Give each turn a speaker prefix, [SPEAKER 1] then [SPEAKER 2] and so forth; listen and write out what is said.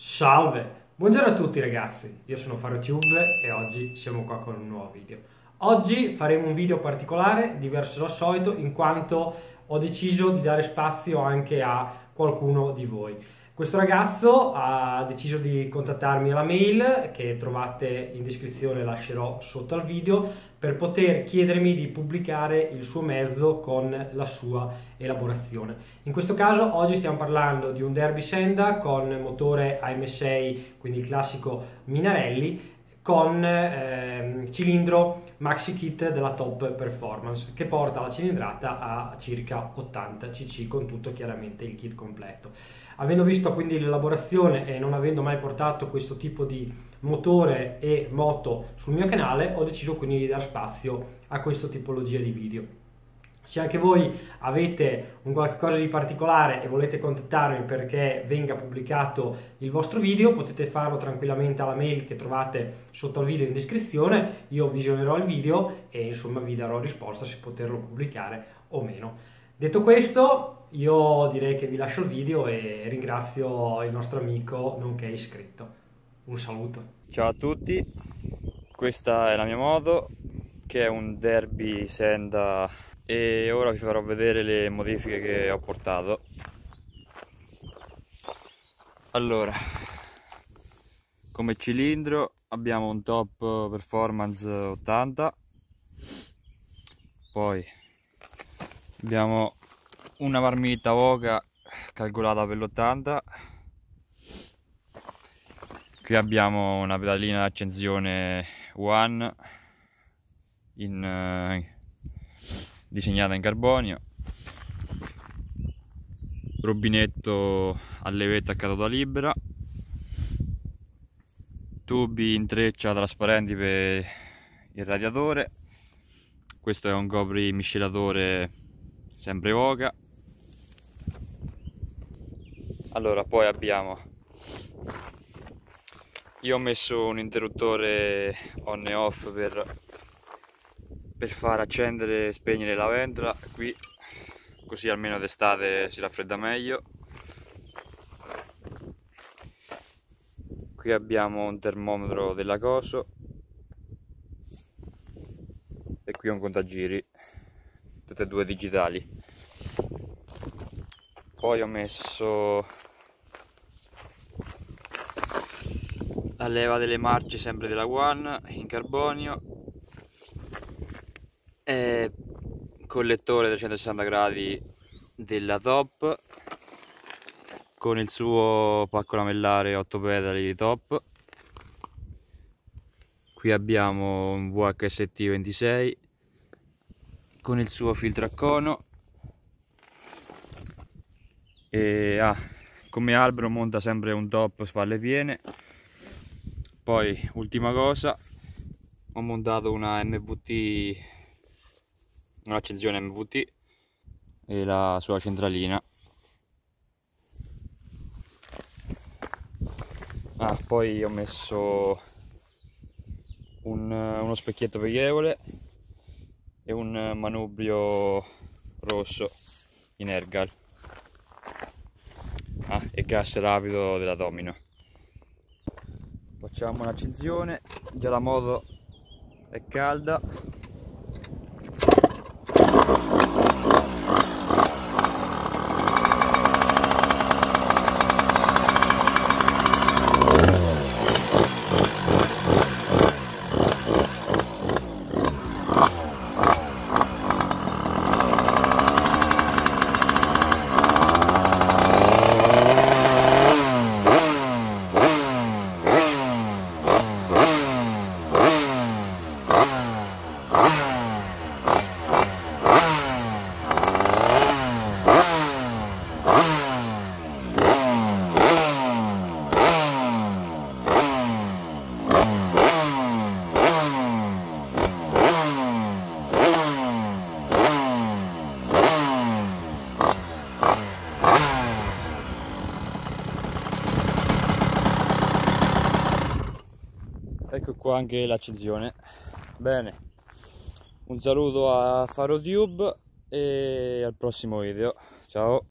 [SPEAKER 1] Salve! Buongiorno a tutti ragazzi, io sono FaroTube e oggi siamo qua con un nuovo video. Oggi faremo un video particolare, diverso dal solito, in quanto ho deciso di dare spazio anche a qualcuno di voi. Questo ragazzo ha deciso di contattarmi alla mail che trovate in descrizione, lascerò sotto al video, per poter chiedermi di pubblicare il suo mezzo con la sua elaborazione. In questo caso oggi stiamo parlando di un Derby Senda con motore AM6, quindi il classico Minarelli, con eh, cilindro maxi kit della top performance che porta la cilindrata a circa 80 cc con tutto chiaramente il kit completo. Avendo visto quindi l'elaborazione e non avendo mai portato questo tipo di motore e moto sul mio canale ho deciso quindi di dare spazio a questa tipologia di video se anche voi avete un qualcosa di particolare e volete contattarmi perché venga pubblicato il vostro video, potete farlo tranquillamente alla mail che trovate sotto il video in descrizione. Io visionerò il video e insomma vi darò risposta se poterlo pubblicare o meno. Detto questo, io direi che vi lascio il video e ringrazio il nostro amico nonché iscritto. Un saluto.
[SPEAKER 2] Ciao a tutti, questa è la mia moto che è un Derby Senda e ora vi farò vedere le modifiche che ho portato. Allora come cilindro abbiamo un top performance 80 poi abbiamo una marmita Voga calcolata per l'80 qui abbiamo una pedalina d'accensione One in eh, disegnata in carbonio. Rubinetto a levetta a caduta libera. Tubi in treccia trasparenti per il radiatore. Questo è un copri miscelatore sempre Voca allora poi abbiamo. Io ho messo un interruttore on e off per per far accendere e spegnere la ventola qui così almeno d'estate si raffredda meglio. Qui abbiamo un termometro della Coso e qui un contagiri tutte e due digitali. Poi ho messo la leva delle marce sempre della One in carbonio eh, collettore 360 gradi della top con il suo pacco lamellare 8 pedali di top. Qui abbiamo un VHST 26 con il suo filtro a cono. E ah, come albero monta sempre un top spalle piene. Poi ultima cosa ho montato una MVT un'accensione MVT e la sua centralina. Ah, poi ho messo un, uno specchietto pieghevole e un manubrio rosso in ergal. Ah, e gas rapido della Domino. Facciamo un'accensione già la moto è calda ecco qua anche l'accensione. Bene. Un saluto a FaroTube e al prossimo video. Ciao